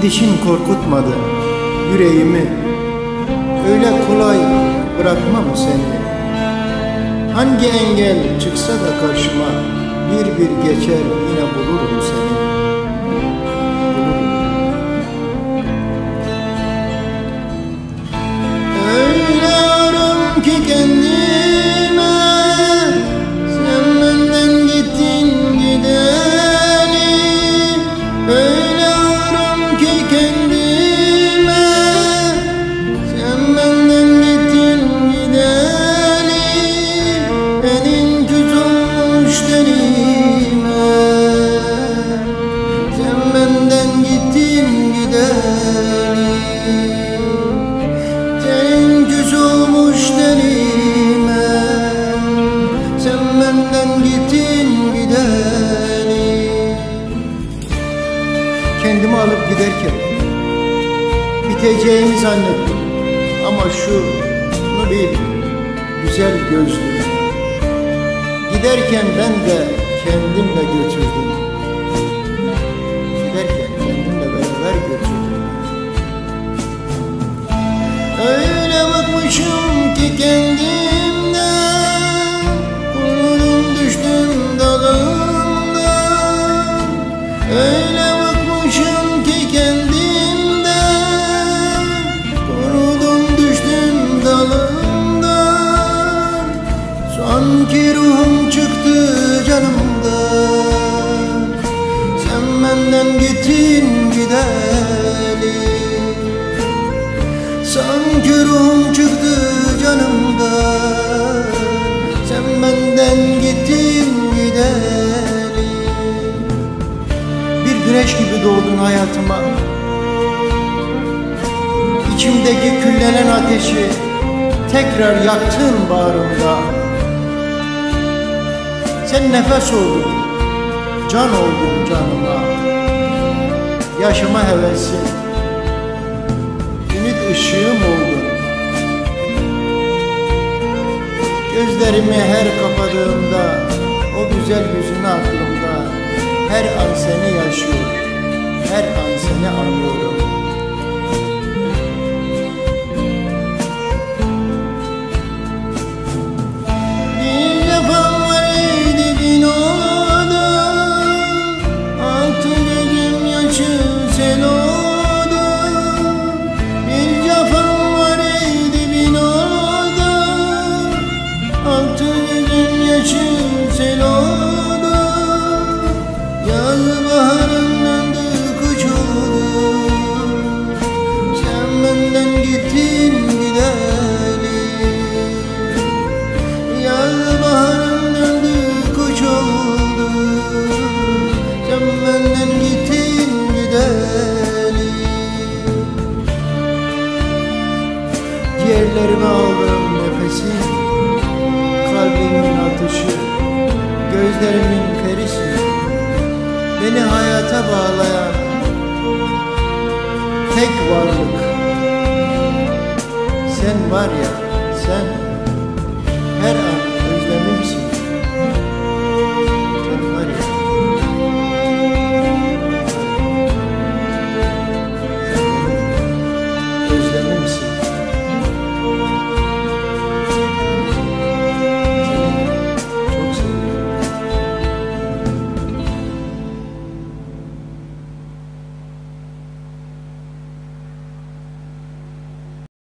Gidişin korkutmadı yüreğimi. Öyle kolay bırakmam seni. Hangi engel çıksa da karşıma Bir bir geçer yine bulurum seni Kendimi alıp giderken Biteceğimi zannettim. Ama şunu bil Güzel gözlü Giderken ben de kendimle götürdüm Sanki ruhum çıktı canımdan Sen benden gittin gideli. Bir güneş gibi doğdun hayatıma. İçimdeki küllenen ateşi Tekrar yaktın bağrımda. Sen nefes oldun Can oldun canıma. Yaşama hevesim ümit ışığım oldun Gözlerimi her kapadığımda O güzel yüzün aklımda Her an seni yaşıyor Her an seni anlıyorum Altı gözüm yaşı sel oldu Altı gözüm yaşı Beni hayata bağlayan Tek varlık. Sen var ya